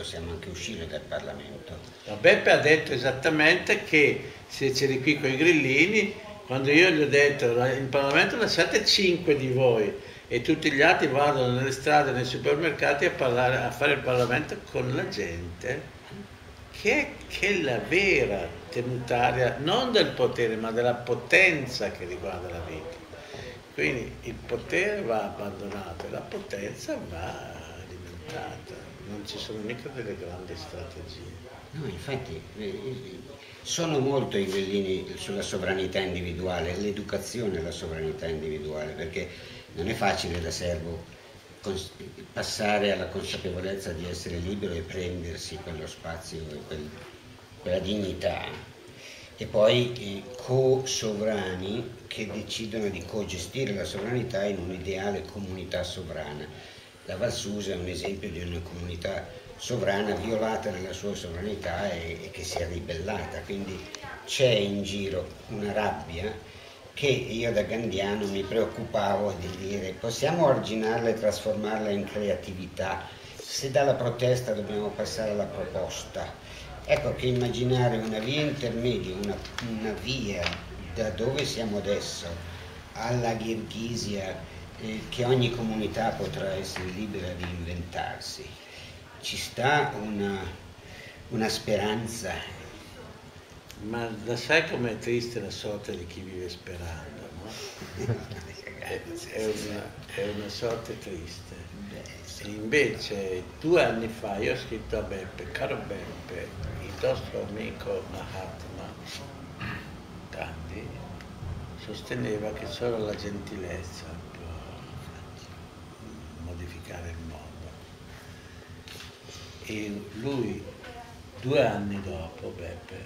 possiamo anche uscire dal Parlamento. La Beppe ha detto esattamente che se c'eri qui con i grillini, quando io gli ho detto in Parlamento lasciate cinque di voi e tutti gli altri vadano nelle strade, nei supermercati a, parlare, a fare il Parlamento con la gente, che, che è la vera tenutaria, non del potere, ma della potenza che riguarda la vita. Quindi il potere va abbandonato e la potenza va alimentata, non ci sono mica delle grandi strategie. No, infatti eh, eh, sono molto i grillini sulla sovranità individuale, l'educazione alla sovranità individuale, perché non è facile da servo passare alla consapevolezza di essere libero e prendersi quello spazio e quel, quella dignità e poi eh, co-sovrani che decidono di co-gestire la sovranità in un'ideale comunità sovrana. La Valsusa è un esempio di una comunità sovrana violata nella sua sovranità e, e che si è ribellata, quindi c'è in giro una rabbia che io da Gandiano mi preoccupavo di dire possiamo originarla e trasformarla in creatività, se dalla protesta dobbiamo passare alla proposta. Ecco che immaginare una via intermedia, una, una via da dove siamo adesso alla Kirghisia eh, che ogni comunità potrà essere libera di inventarsi, ci sta una, una speranza ma la sai com'è triste la sorte di chi vive sperando, no? è, una, è una sorte triste. E invece due anni fa io ho scritto a Beppe, caro Beppe, il nostro amico Mahatma Gandhi sosteneva che solo la gentilezza può modificare il mondo. E lui, due anni dopo, Beppe,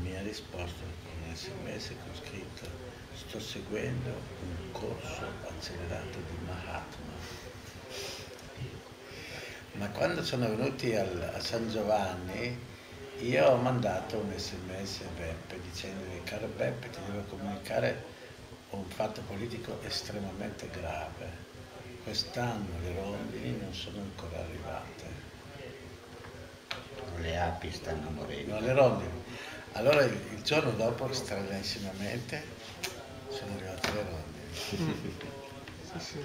mi ha risposto con un sms con scritto sto seguendo un corso accelerato di Mahatma. Ma quando sono venuti al, a San Giovanni io ho mandato un sms a Beppe dicendogli caro Beppe ti devo comunicare un fatto politico estremamente grave. Quest'anno le rondini non sono ancora arrivate. Le api stanno morendo. No, le rondini allora il, giorno dopo, stranissimamente, sono arrivate le rondini. Sì, sì.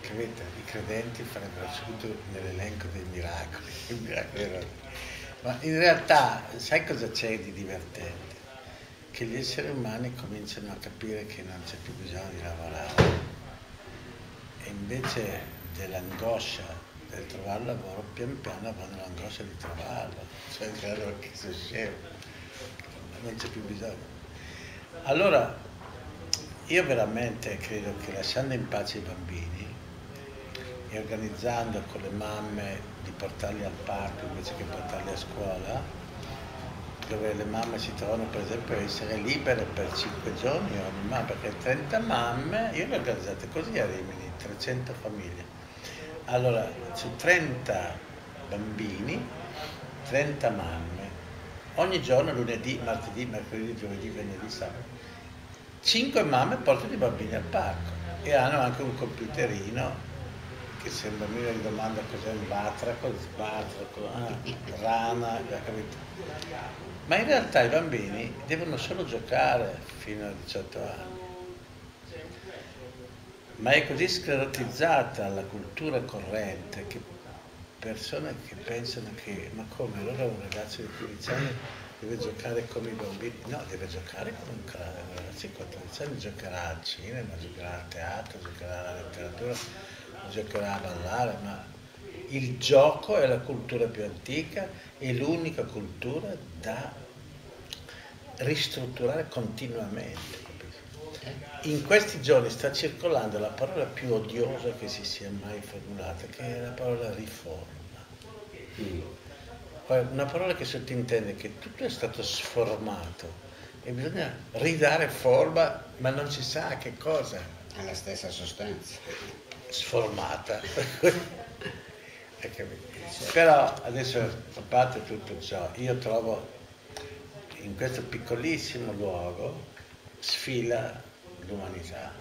Capite? I credenti farebbero subito nell'elenco dei miracoli Ma in realtà, sai cosa c'è di divertente? Che gli esseri umani cominciano a capire che non c'è più bisogno di lavorare. E invece dell'angoscia del trovare lavoro, pian piano vanno l'angoscia di trovarlo. Cioè, credo che sia scemo non c'è più bisogno. Allora, io veramente credo che lasciando in pace i bambini e organizzando con le mamme di portarli al parco invece che portarli a scuola, dove le mamme si trovano per esempio a essere libere per 5 giorni ogni mamma, perché 30 mamme, io le ho organizzate così a Rimini, 300 famiglie. Allora, su 30 bambini, 30 mamme ogni giorno, lunedì, martedì, mercoledì, giovedì, venerdì, sabato. Cinque mamme portano i bambini al parco e hanno anche un computerino che se il bambino gli domanda cos'è un batraco, sbatraco, ah, rana, capito? Ma in realtà i bambini devono solo giocare fino a 18 anni. Ma è così sclerotizzata la cultura corrente che persone che pensano che, ma come, allora un ragazzo di 15 anni deve giocare come i bambini? No, deve giocare come un ragazzo di 14 anni, giocherà al cinema, giocherà al teatro, giocherà alla letteratura, giocherà a ballare, ma il gioco è la cultura più antica, è l'unica cultura da ristrutturare continuamente. In questi giorni sta circolando la parola più odiosa che si sia mai formulata, che è la parola riforma. Una parola che sottintende che tutto è stato sformato e bisogna ridare forma, ma non si sa a che cosa. Alla stessa sostanza. Sformata. Però adesso, a parte tutto ciò, io trovo in questo piccolissimo luogo sfila l'umanità.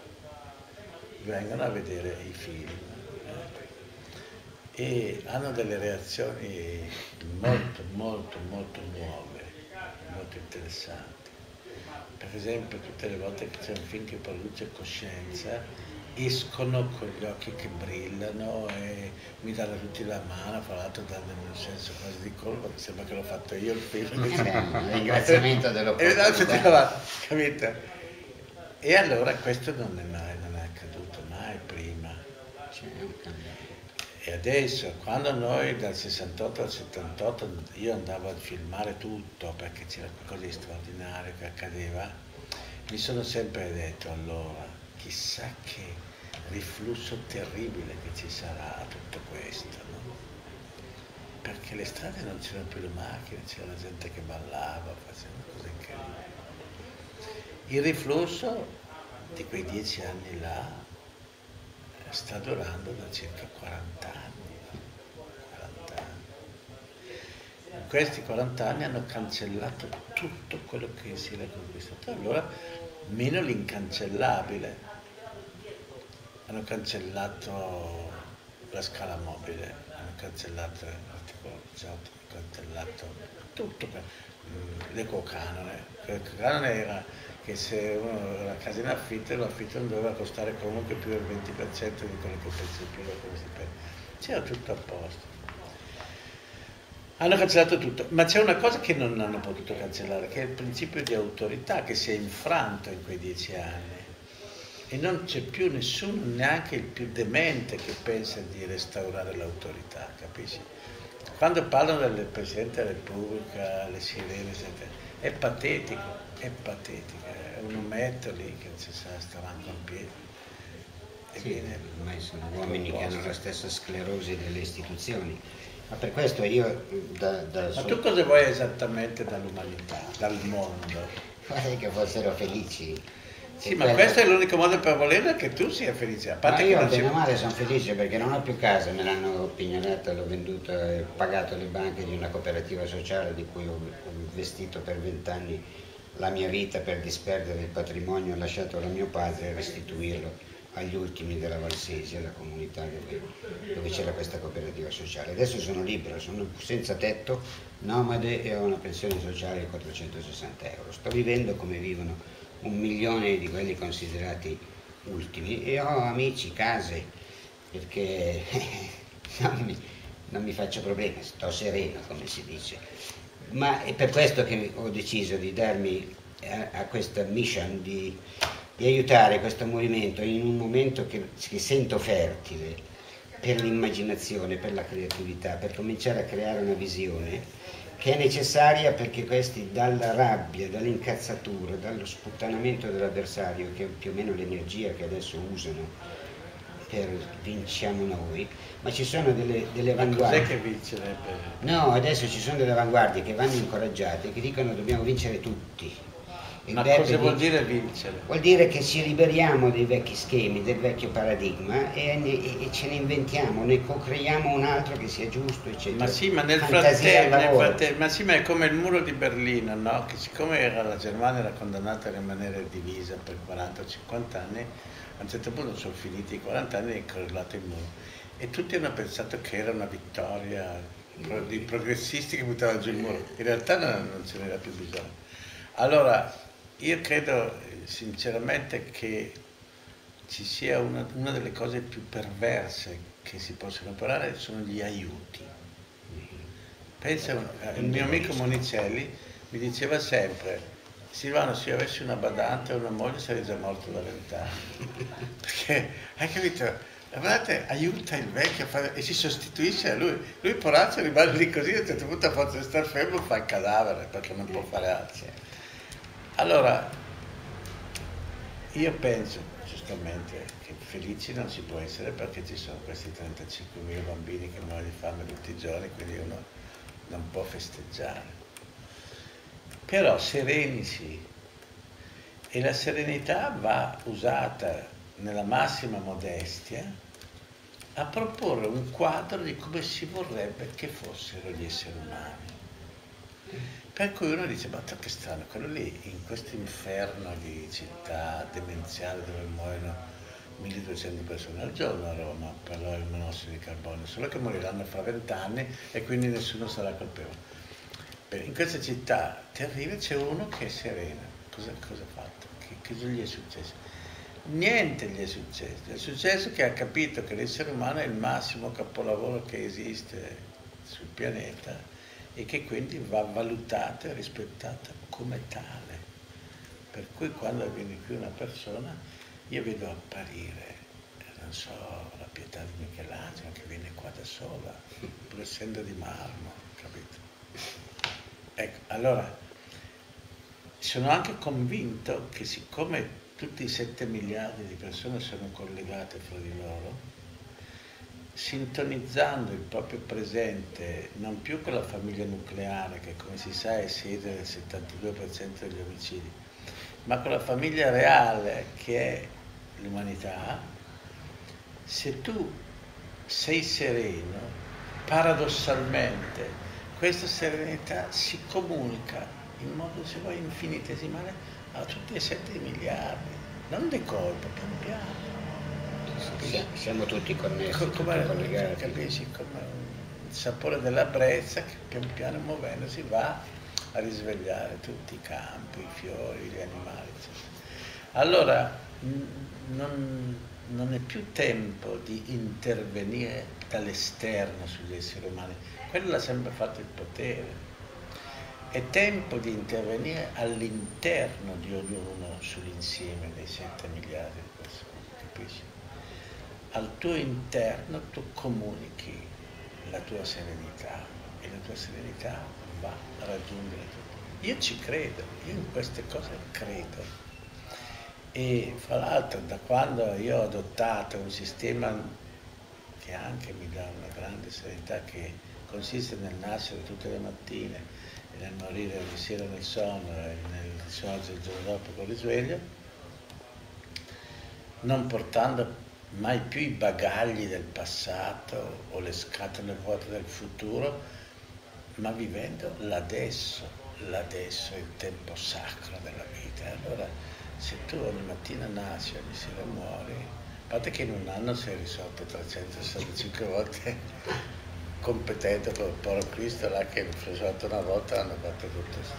Vengono a vedere i film e hanno delle reazioni molto, molto, molto nuove, molto interessanti. Per esempio, tutte le volte che c'è un film che produce coscienza, escono con gli occhi che brillano e mi danno tutti la mano, fra l'altro danno un senso quasi di colpa, mi sembra che l'ho fatto io il film. Eh ringraziamento dell'opportunità. capito? E allora questo non è mai, non è accaduto mai prima. E adesso, quando noi dal 68 al 78 io andavo a filmare tutto perché c'era qualcosa di straordinario che accadeva, mi sono sempre detto allora, chissà che riflusso terribile che ci sarà a tutto questo, no? Perché le strade non c'erano più le macchine, c'era la gente che ballava, faceva cose incredibili. Il riflusso di quei dieci anni là sta durando da circa 40 anni. 40 anni. Questi 40 anni hanno cancellato tutto quello che si era conquistato. Allora, meno l'incancellabile hanno cancellato la scala mobile, hanno cancellato l'articolo 18, hanno cancellato tutto, mm, l'ecocanone. L'ecocanone era che se uno la casa in affitto, l'affitto non doveva costare comunque più del 20% di quello che percepiva come stipendio. C'era tutto a posto. Hanno cancellato tutto, ma c'è una cosa che non hanno potuto cancellare, che è il principio di autorità che si è infranto in quei dieci anni e non c'è più nessuno, neanche il più demente, che pensa di restaurare l'autorità, capisci? Quando parlano del Presidente della Repubblica, le sirene, è patetico, è patetico, è un ometto lì che non si sa, stava anche in piedi. E sì, viene ormai sono uomini che hanno la stessa sclerosi delle istituzioni. Ma per questo io da, da Ma tu cosa vuoi esattamente dall'umanità, dal mondo? Vorrei che fossero felici sì, ma quella... questo è l'unico modo per volere che tu sia felice. A parte ma io bene o male sono felice perché non ho più casa, me l'hanno pignorata, l'ho venduta e pagato le banche di una cooperativa sociale di cui ho investito per vent'anni la mia vita per disperdere il patrimonio lasciato da mio padre e restituirlo agli ultimi della Valsesia, la comunità dove, dove c'era questa cooperativa sociale. Adesso sono libero, sono senza tetto, nomade e ho una pensione sociale di 460 euro. Sto vivendo come vivono un milione di quelli considerati ultimi e ho amici, case, perché non mi, non mi faccio problemi, sto sereno come si dice. Ma è per questo che ho deciso di darmi a, a questa mission di, di, aiutare questo movimento in un momento che, che sento fertile per l'immaginazione, per la creatività, per cominciare a creare una visione che è necessaria perché questi dalla rabbia, dall'incazzatura, dallo sputtanamento dell'avversario, che è più o meno l'energia che adesso usano per vinciamo noi, ma ci sono delle, delle avanguardie. Cos'è che vincerebbe? No, adesso ci sono delle avanguardie che vanno incoraggiate, che dicono dobbiamo vincere tutti ma cosa vuol dire vincere? Vuol dire che ci liberiamo dei vecchi schemi, del vecchio paradigma e, ne, e ce ne inventiamo, ne co-creiamo un altro che sia giusto, eccetera. Ma sì, ma nel frattempo, nel frattempo, ma sì, ma è come il muro di Berlino, no? Che siccome era, la Germania era condannata a rimanere divisa per 40-50 anni, a un certo punto sono finiti i 40 anni e è crollato il muro. E tutti hanno pensato che era una vittoria di progressisti che buttavano giù il muro. In realtà non, non ce n'era più bisogno. Allora, io credo sinceramente che ci sia una, una, delle cose più perverse che si possono imparare sono gli aiuti. Pensa, il mio amico Monicelli mi diceva sempre, Silvano se io avessi una badante o una moglie sarei già morto da vent'anni. Perché, hai capito? Guardate, aiuta il vecchio fare, e si sostituisce a lui. Lui poraccio rimane lì così, a un certo punto a forza di star fermo fa il cadavere perché non può fare altro. Allora, io penso giustamente che felici non si può essere perché ci sono questi 35.000 bambini che muoiono di fame tutti i giorni, quindi uno non può festeggiare. Però sereni sì. E la serenità va usata nella massima modestia a proporre un quadro di come si vorrebbe che fossero gli esseri umani. Per cui uno dice, ma che strano, quello lì in questo inferno di città demenziale dove muoiono 1200 persone al giorno a Roma per il monossido di carbonio, solo che moriranno fra vent'anni e quindi nessuno sarà colpevole. Beh, in questa città ti arriva e c'è uno che è sereno. Cosa, cosa ha fatto? Che, cosa gli è successo? Niente gli è successo. È successo che ha capito che l'essere umano è il massimo capolavoro che esiste sul pianeta e che quindi va valutato e rispettato come tale. Per cui quando viene qui una persona io vedo apparire, non so, la pietà di Michelangelo che viene qua da sola, pur essendo di marmo, capito? Ecco, allora, sono anche convinto che siccome tutti i 7 miliardi di persone sono collegate fra di loro, sintonizzando il proprio presente non più con la famiglia nucleare, che come si sa è sede del 72% degli omicidi, ma con la famiglia reale che è l'umanità, se tu sei sereno, paradossalmente questa serenità si comunica in modo, se vuoi, infinitesimale a tutti e sette miliardi, non di colpo, pian piano. Sì, siamo tutti connessi, Co- come, tutti collegati. Capisci? Come il sapore della brezza che pian piano muovendosi va a risvegliare tutti i campi, i fiori, gli animali, eccetera. Allora, non, non è più tempo di intervenire dall'esterno sugli esseri umani, quello l'ha sempre fatto il potere. È tempo di intervenire all'interno di ognuno sull'insieme dei 7 miliardi di persone, capisci? Al tuo interno tu comunichi la tua serenità e la tua serenità va a raggiungere tutto. Io ci credo, io in queste cose credo. E fra l'altro da quando io ho adottato un sistema che anche mi dà una grande serenità che consiste nel nascere tutte le mattine e nel morire ogni sera nel sonno e nel risorgere il giorno dopo con il risveglio, non portando mai più i bagagli del passato o le scatole vuote del futuro, ma vivendo l'adesso, l'adesso è il tempo sacro della vita. Allora se tu ogni mattina nasci, ogni sera muori, a parte che in un anno sei risolto 365 volte competente con il povero Cristo là che risolto una volta hanno fatto tutte queste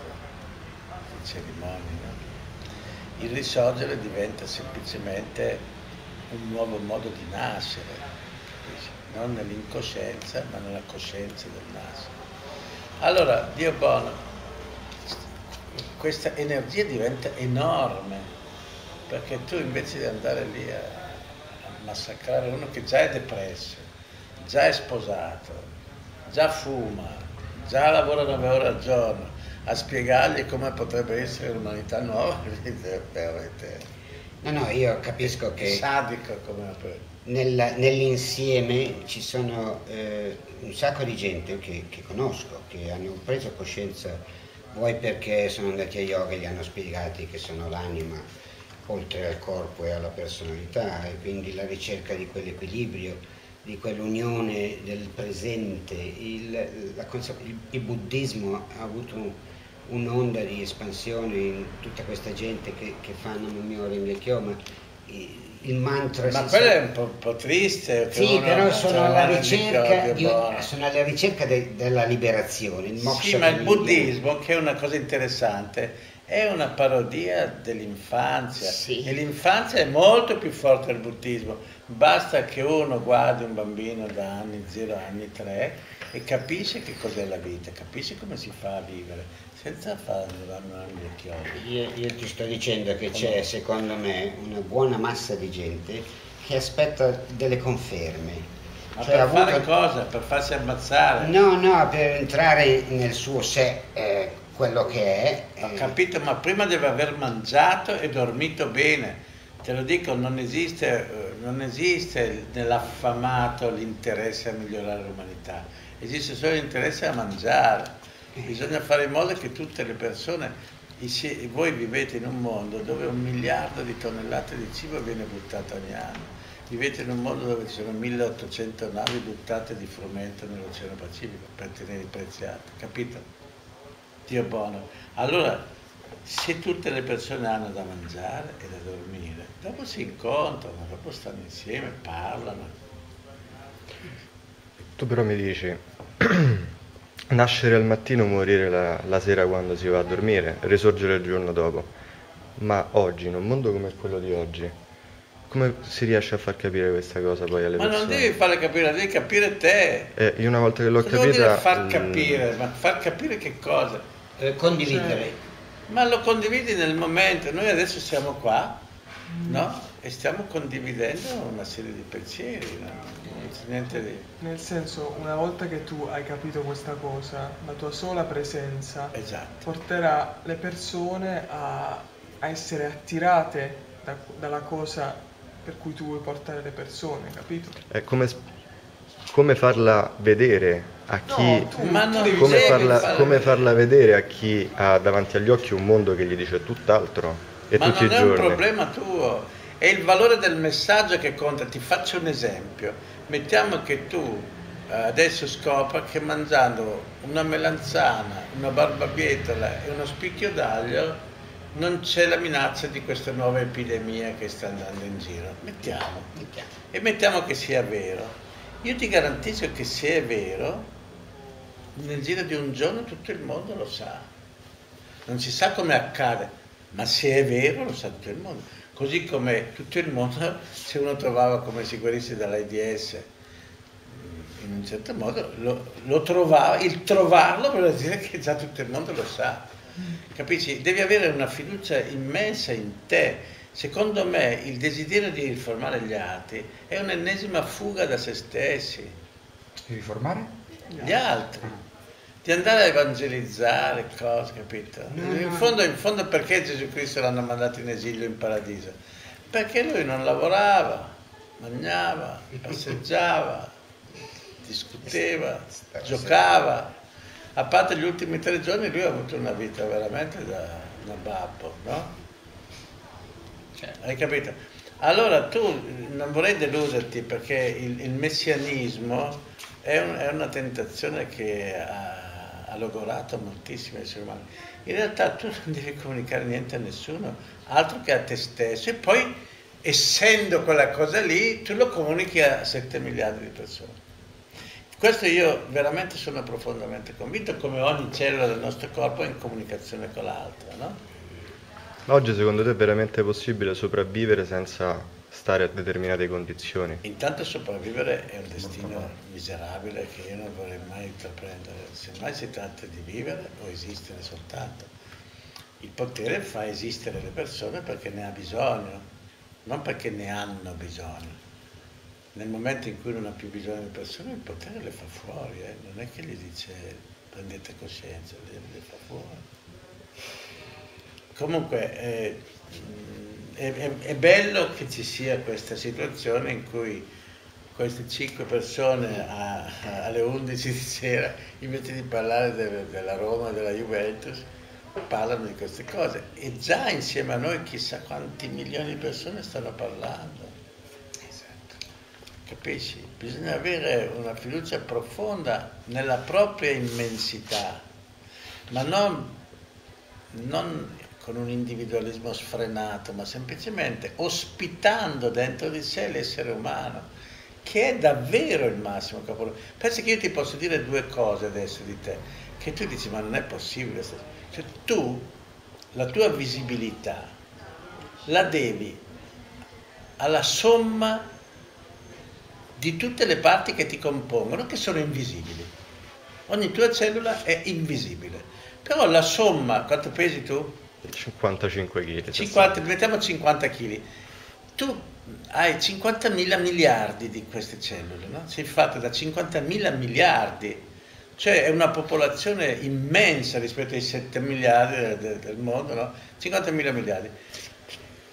cerimonie. No? Il risorgere diventa semplicemente un nuovo modo di nascere, non nell'incoscienza ma nella coscienza del nascere. Allora, Dio buono, questa energia diventa enorme, perché tu invece di andare lì a, a massacrare uno che già è depresso, già è sposato, già fuma, già lavora 9 ore al giorno, a spiegargli come potrebbe essere l'umanità nuova, è veramente... No, no, io capisco che... Sadico come... Nel, nell'insieme ci sono eh, un sacco di gente che, che conosco, che hanno preso coscienza vuoi perché sono andati a yoga e gli hanno spiegati che sono l'anima oltre al corpo e alla personalità e quindi la ricerca di quell'equilibrio, di quell'unione del presente. Il, la, il, il buddismo ha avuto un'onda di espansione in tutta questa gente che, che fanno Mumio Rengekyo, ma il mantra ma quello è un po', un po triste sì però sono alla ricerca, di, sono alla ricerca de, della liberazione il sì ma il buddismo che è una cosa interessante è una parodia dell'infanzia. Sì. e l'infanzia è molto più forte del buddismo. Basta che uno guardi un bambino da anni 0 anni 3 e capisce che cos'è la vita capisce come si fa a vivere senza farlo gli chiodi. Io, io ti sto dicendo che c'è secondo me una buona massa di gente che aspetta delle conferme. Ma cioè, per avuto... fare cosa? Per farsi ammazzare? No, no, per entrare nel suo sé, eh, quello che è. Eh... Ho capito, ma prima deve aver mangiato e dormito bene. Te lo dico, non esiste, eh, non esiste nell'affamato l'interesse a migliorare l'umanità, esiste solo l'interesse a mangiare. Bisogna fare in modo che tutte le persone, voi vivete in un mondo dove un miliardo di tonnellate di cibo viene buttato ogni anno. Vivete in un mondo dove ci sono 1800 navi buttate di frumento nell'Oceano Pacifico per tenere i prezzi alti, capito? Dio buono. Allora, se tutte le persone hanno da mangiare e da dormire, dopo si incontrano, dopo stanno insieme, parlano. Tu però mi dici, nascere al mattino, morire la, la, sera quando si va a dormire, risorgere il giorno dopo. Ma oggi, in un mondo come quello di oggi, come si riesce a far capire questa cosa poi alle ma persone? Ma non devi farle capire, devi capire te. Eh, io una volta che l'ho cosa capita... Vuol far capire, ma far capire che cosa? Eh, condividere. Cioè, ma lo condividi nel momento, noi adesso siamo qua, no? E stiamo condividendo una serie di pensieri, no? niente di... Nel senso, una volta che tu hai capito questa cosa, la tua sola presenza esatto. porterà le persone a, a essere attirate da, dalla cosa per cui tu vuoi portare le persone, capito? È come, come farla vedere a chi no, tu, tu come, farla, come, farla, vedere a chi ha davanti agli occhi un mondo che gli dice tutt'altro e ma tutti i giorni. non è un problema tuo è il valore del messaggio che conta. Ti faccio un esempio. Mettiamo che tu eh, adesso scopra che mangiando una melanzana una barbabietola e uno spicchio d'aglio non c'è la minaccia di questa nuova epidemia che sta andando in giro. Mettiamo, mettiamo. e mettiamo che sia vero. Io ti garantisco che se è vero nel giro di un giorno tutto il mondo lo sa. Non si sa come accade, ma se è vero lo sa tutto il mondo. Così come tutto il mondo, se uno trovava come si guarisse dall'AIDS, in un certo modo lo, lo trovava, il trovarlo vuol dire che già tutto il mondo lo sa. Capisci? Devi avere una fiducia immensa in te. Secondo me il desiderio di riformare gli altri è un'ennesima fuga da se stessi. Di riformare? Gli altri di andare a evangelizzare cose, capito? In fondo, in fondo perché Gesù Cristo l'hanno mandato in esilio in paradiso? Perché lui non lavorava, mangiava, passeggiava, discuteva, giocava. A parte gli ultimi tre giorni lui ha avuto una vita veramente da, da babbo, no? Hai capito? Allora tu non vorrei deluderti perché il, il messianismo è, un, è, una tentazione che ha ha logorato moltissimi esseri umani. In realtà tu non devi comunicare niente a nessuno, altro che a te stesso. E poi, essendo quella cosa lì, tu lo comunichi a 7 miliardi di persone. Questo io veramente sono profondamente convinto, come ogni cellula del nostro corpo è in comunicazione con l'altra. No? Oggi secondo te è veramente possibile sopravvivere senza stare a determinate condizioni. Intanto sopravvivere è un destino miserabile che io non vorrei mai intraprendere. Semmai si tratta di vivere o esistere soltanto. Il potere fa esistere le persone perché ne ha bisogno, non perché ne hanno bisogno. Nel momento in cui non ha più bisogno di persone, il potere le fa fuori, eh? non è che gli dice prendete coscienza, le, le fa fuori. Comunque, eh, è, è, è, bello che ci sia questa situazione in cui queste cinque persone a, a, alle 11 di sera, invece di parlare de, della Roma e della Juventus, parlano di queste cose. E già insieme a noi chissà quanti milioni di persone stanno parlando. Esatto. Capisci? Bisogna avere una fiducia profonda nella propria immensità, ma non, non con un individualismo sfrenato, ma semplicemente ospitando dentro di sé l'essere umano, che è davvero il massimo capolavoro. Pensi che io ti posso dire due cose adesso di te, che tu dici ma non è possibile. Cioè, tu, la tua visibilità, la devi alla somma di tutte le parti che ti compongono, che sono invisibili. Ogni tua cellula è invisibile. Però la somma, quanto pesi tu? 55 kg. 50, mettiamo 50 kg. Tu hai 50.000 miliardi di queste cellule, no? sei fatta da 50.000 miliardi, cioè è una popolazione immensa rispetto ai 7 miliardi del, del mondo, no? 50.000 miliardi.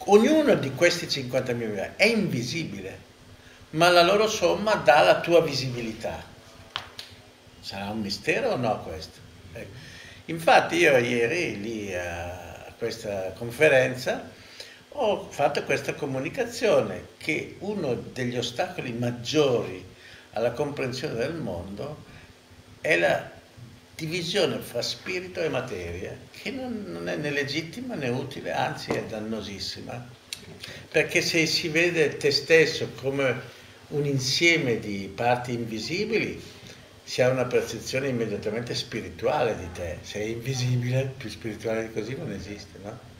Ognuno di questi 50.000 miliardi è invisibile, ma la loro somma dà la tua visibilità. Sarà un mistero o no questo? Ecco. Infatti io ieri lì a questa conferenza, ho fatto questa comunicazione che uno degli ostacoli maggiori alla comprensione del mondo è la divisione fra spirito e materia che non, non è né legittima né utile, anzi è dannosissima. Perché se si vede te stesso come un insieme di parti invisibili, si ha una percezione immediatamente spirituale di te. Sei invisibile, più spirituale di così non esiste, no?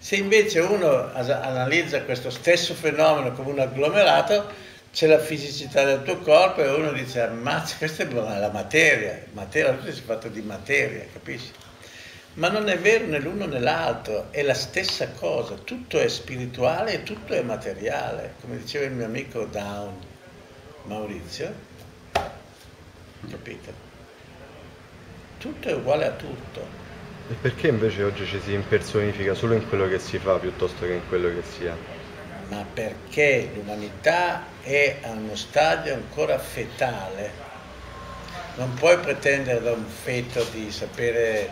Se invece uno analizza questo stesso fenomeno come un agglomerato, c'è la fisicità del tuo corpo e uno dice ammazza, questa è la materia, materia, tutto si è fatto di materia, capisci? Ma non è vero né l'uno né l'altro, è la stessa cosa, tutto è spirituale e tutto è materiale, come diceva il mio amico Down, Maurizio, capito? Tutto è uguale a tutto. E perché invece oggi ci si impersonifica solo in quello che si fa piuttosto che in quello che si ha? Ma perché l'umanità è a uno stadio ancora fetale. Non puoi pretendere da un feto di sapere,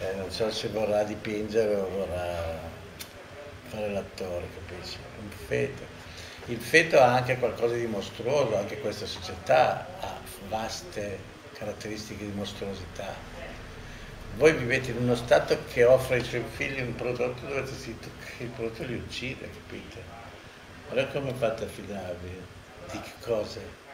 eh, non so se vorrà dipingere o vorrà fare l'attore, capisci? Un feto. Il feto ha anche qualcosa di mostruoso, anche questa società ha vaste caratteristiche di mostruosità voi vivete in uno Stato che offre ai suoi figli un prodotto dove il prodotto li uccide, capite? Allora come fate a fidarvi? Di che cose?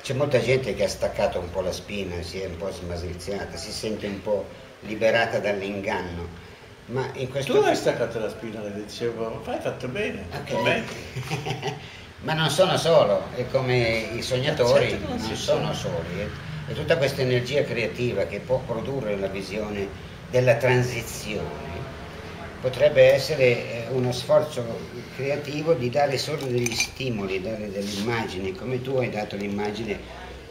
C'è molta gente che ha staccato un po' la spina, si è un po' smasliziata, si sente un po' liberata dall'inganno. Ma in questo... Tu hai staccato la spina, le dicevo, hai fatto bene, okay. Ma non sono solo, è come i sognatori, certo non, non sono soli. E tutta questa energia creativa che può produrre la visione della transizione potrebbe essere eh, uno sforzo creativo di dare solo degli stimoli, dare delle immagini, come tu hai dato l'immagine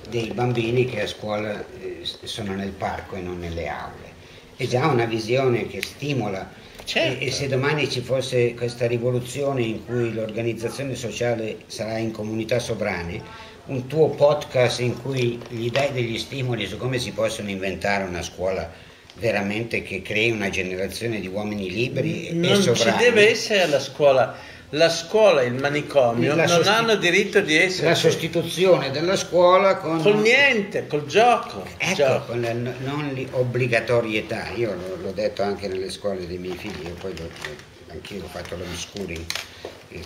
dei bambini che a scuola eh, sono nel parco e non nelle aule. È già una visione che stimola certo. e, e se domani ci fosse questa rivoluzione in cui l'organizzazione sociale sarà in comunità sovrane, un tuo podcast in cui gli dai degli stimoli su come si possono inventare una scuola veramente che crei una generazione di uomini liberi non e sovrani. Non ci deve essere la scuola. La scuola e il manicomio la non sosti- hanno diritto di essere. La sostituzione della scuola con. Col niente, col gioco. Ecco, gioco. con la non obbligatorietà. Io l'ho detto anche nelle scuole dei miei figli, poi anch'io ho fatto l'homeschooling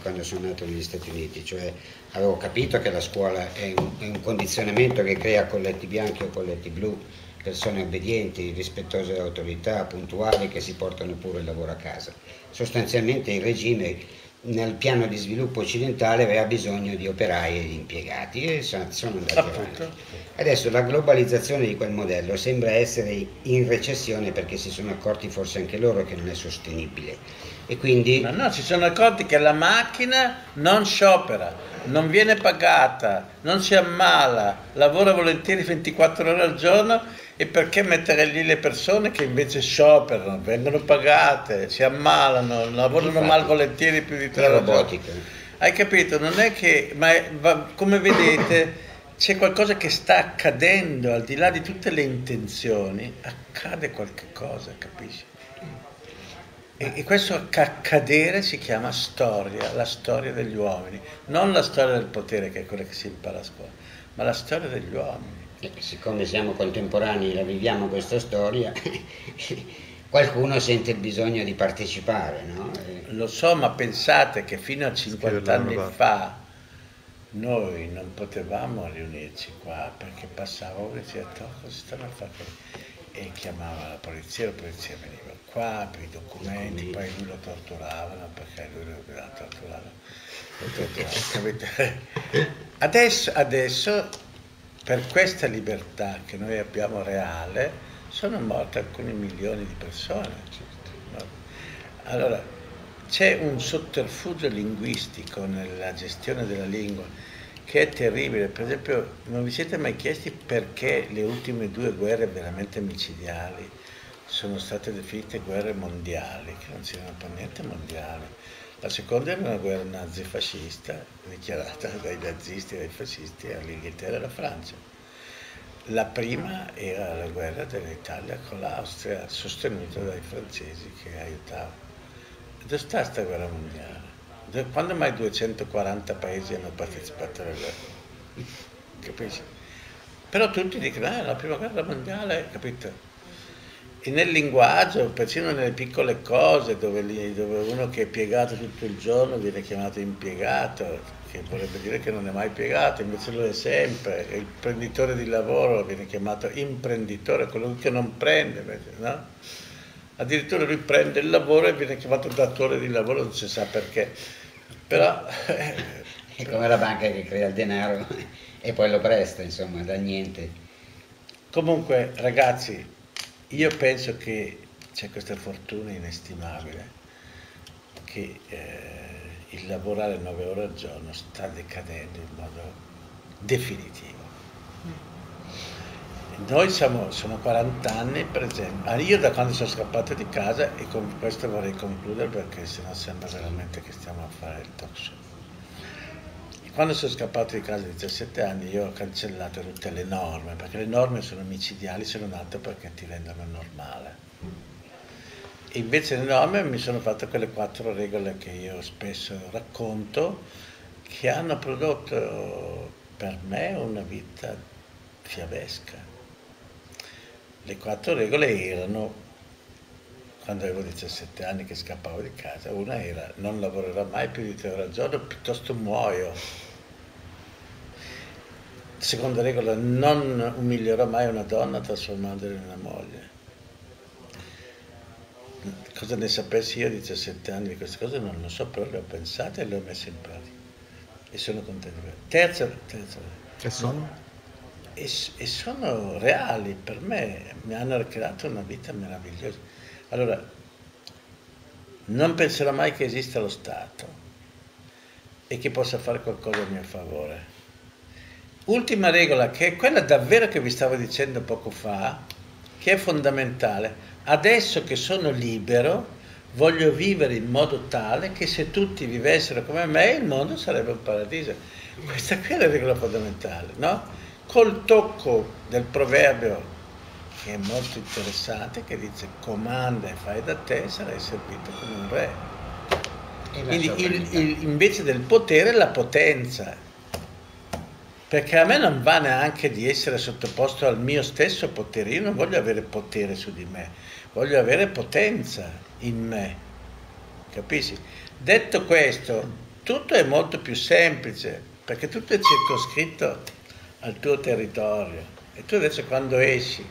quando sono nato negli Stati Uniti, cioè avevo capito che la scuola è un, è un condizionamento che crea colletti bianchi o colletti blu, persone obbedienti, rispettose dell'autorità, puntuali, che si portano pure il lavoro a casa. Sostanzialmente il regime nel piano di sviluppo occidentale aveva bisogno di operai e di impiegati e sono andati avanti. Adesso la globalizzazione di quel modello sembra essere in recessione perché si sono accorti forse anche loro che non è sostenibile e quindi... No, no, si sono accorti che la macchina non sciopera, non viene pagata, non si ammala, lavora volentieri 24 ore al giorno e perché mettere lì le persone che invece scioperano, vengono pagate, si ammalano, lavorano mal volentieri più di tre robotica. Hai capito? Non è che, ma è, va, come vedete c'è qualcosa che sta accadendo al di là di tutte le intenzioni, accade qualche cosa, capisci? E, e questo accadere si chiama storia, la storia degli uomini, non la storia del potere che è quella che si impara a scuola, ma la storia degli uomini. E siccome siamo contemporanei, la viviamo questa storia, qualcuno sente il bisogno di partecipare, no? Lo so, ma pensate che fino a 50 anni fa noi non potevamo riunirci qua perché passava uno e diceva cosa stanno a fare? E chiamava la polizia, la polizia veniva qua per i documenti, poi lui lo torturavano perché lui lo, torturavano. Lo torturavano adesso, adesso, per questa libertà che noi abbiamo reale, sono morte alcuni milioni di persone. Certo. Allora, c'è un sotterfugio linguistico nella gestione della lingua che è terribile. Per esempio, non vi siete mai chiesti perché le ultime due guerre veramente micidiali sono state definite guerre mondiali, che non c'erano per niente mondiali. La seconda era una guerra nazifascista, dichiarata dai nazisti e dai fascisti all'Inghilterra e alla Francia. La prima era la guerra dell'Italia con l'Austria, sostenuta dai francesi che aiutavano. Dove sta questa guerra mondiale? Quando mai 240 paesi hanno partecipato alla guerra? Capisci? Però tutti dicono, eh, la prima guerra mondiale, capito? E nel linguaggio, persino nelle piccole cose, dove, lì, dove uno che è piegato tutto il giorno viene chiamato impiegato, che vorrebbe dire che non è mai piegato, invece lo è sempre. Il prenditore di lavoro viene chiamato imprenditore, colui che non prende, no? Addirittura lui prende il lavoro e viene chiamato datore di lavoro, non si sa perché. Però... È come la banca che crea il denaro e poi lo presta, insomma, da niente. Comunque, ragazzi, io penso che c'è questa fortuna inestimabile che eh, il lavorare 9 ore al giorno sta decadendo in modo definitivo. Noi siamo, sono 40 anni per esempio, io da quando sono scappato di casa e con questo vorrei concludere perché sennò sembra veramente che stiamo a fare il talk show. Quando sono scappato di casa a 17 anni io ho cancellato tutte le norme, perché le norme sono micidiali se non altro perché ti rendono normale. E invece le norme mi sono fatto quelle quattro regole che io spesso racconto, che hanno prodotto per me una vita fiabesca. Le quattro regole erano, quando avevo 17 anni che scappavo di casa, una era non lavorerò mai più di tre ore al giorno, piuttosto muoio. Seconda regola, non umilierò mai una donna trasformandola in una moglie cosa ne sapessi io a 17 anni di queste cose non lo so, però le ho pensate e le ho messe in pratica e sono contento. Terza, terza e sono? E, e, sono reali per me, mi hanno creato una vita meravigliosa. Allora, non penserò mai che esista lo Stato e che possa fare qualcosa a mio favore. Ultima regola, che è quella davvero che vi stavo dicendo poco fa, che è fondamentale Adesso che sono libero, voglio vivere in modo tale che se tutti vivessero come me, il mondo sarebbe un paradiso. Questa qui è la regola fondamentale, no? Col tocco del proverbio che è molto interessante, che dice comanda e fai da te, sarai servito come un re. Quindi il, il, invece del potere la potenza, perché a me non va neanche di essere sottoposto al mio stesso potere, io non voglio avere potere su di me, voglio avere potenza in me, capisci? Detto questo, tutto è molto più semplice, perché tutto è circoscritto al tuo territorio. E tu invece quando esci,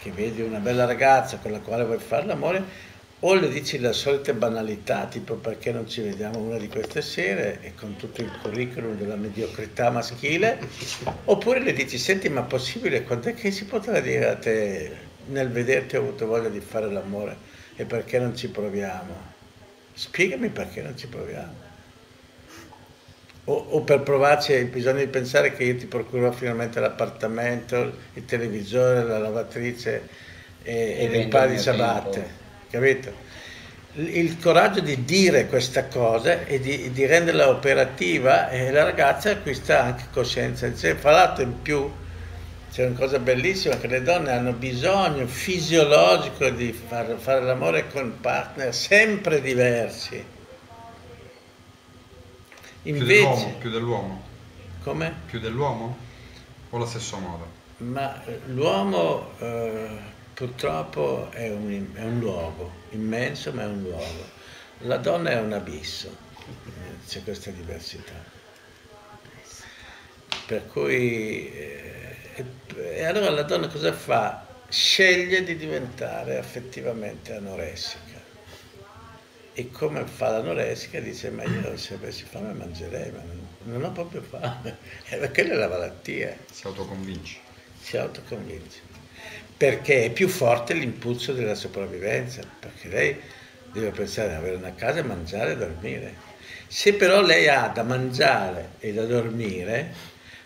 che vedi una bella ragazza con la quale vuoi fare l'amore, o le dici le solite banalità, tipo perché non ci vediamo una di queste sere e con tutto il curriculum della mediocrità maschile, oppure le dici, senti ma possibile, quando è che si potrà dire a te nel vederti ho avuto voglia di fare l'amore e perché non ci proviamo? Spiegami perché non ci proviamo. O, o per provarci hai bisogno di pensare che io ti procurerò finalmente l'appartamento, il televisore, la lavatrice e, e, e le paio di ciabatte capito? Il coraggio di dire questa cosa e di, di renderla operativa e la ragazza acquista anche coscienza sé. Fra l'altro in più c'è una cosa bellissima che le donne hanno bisogno fisiologico di far, fare l'amore con partner sempre diversi. Invece, più dell'uomo? Più dell'uomo? Come? Più dell'uomo? O allo stesso modo? Ma eh, l'uomo... Eh, purtroppo è un, è un, luogo immenso, ma è un luogo. La donna è un abisso, c'è questa diversità. Per cui, eh, e allora la donna cosa fa? Sceglie di diventare affettivamente anoressica. E come fa l'anoressica? Dice, ma io se avessi fame mangerei, ma non, non ho proprio fame. E quella è la malattia. Si autoconvince. Si autoconvince perché è più forte l'impulso della sopravvivenza, perché lei deve pensare ad avere una casa, mangiare e dormire. Se però lei ha da mangiare e da dormire,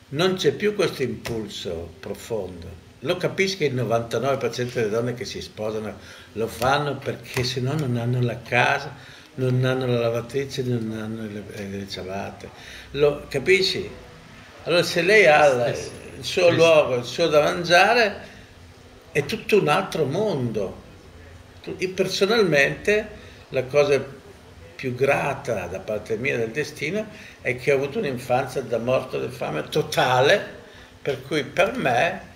non c'è più questo impulso profondo. Lo capisco che il 99% delle donne che si sposano lo fanno perché se no non hanno la casa, non hanno la lavatrice, non hanno le, le ciabatte. Lo capisci? Allora se lei ha il suo luogo, il suo da mangiare, è tutto un altro mondo. E personalmente la cosa più grata da parte mia del destino è che ho avuto un'infanzia da morto di fame totale Per cui per me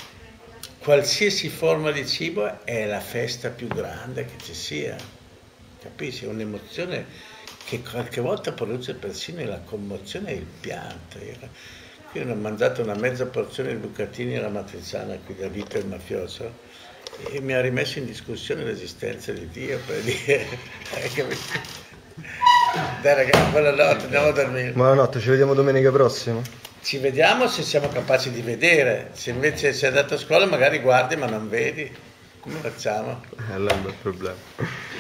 qualsiasi forma di cibo è la festa più grande che ci sia. Capisci? È un'emozione che qualche volta produce persino la commozione e il pianto. Io ho mangiato una mezza porzione di bucatini alla matriciana qui da Vito il mafioso e mi ha rimesso in discussione l'esistenza di Dio per dire dai ragazzi buonanotte andiamo a dormire buonanotte ci vediamo domenica prossima ci vediamo se siamo capaci di vedere. Se invece sei andato a scuola magari guardi ma non vedi. Come facciamo? Eh, è un bel problema.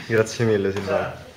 Grazie mille Silvano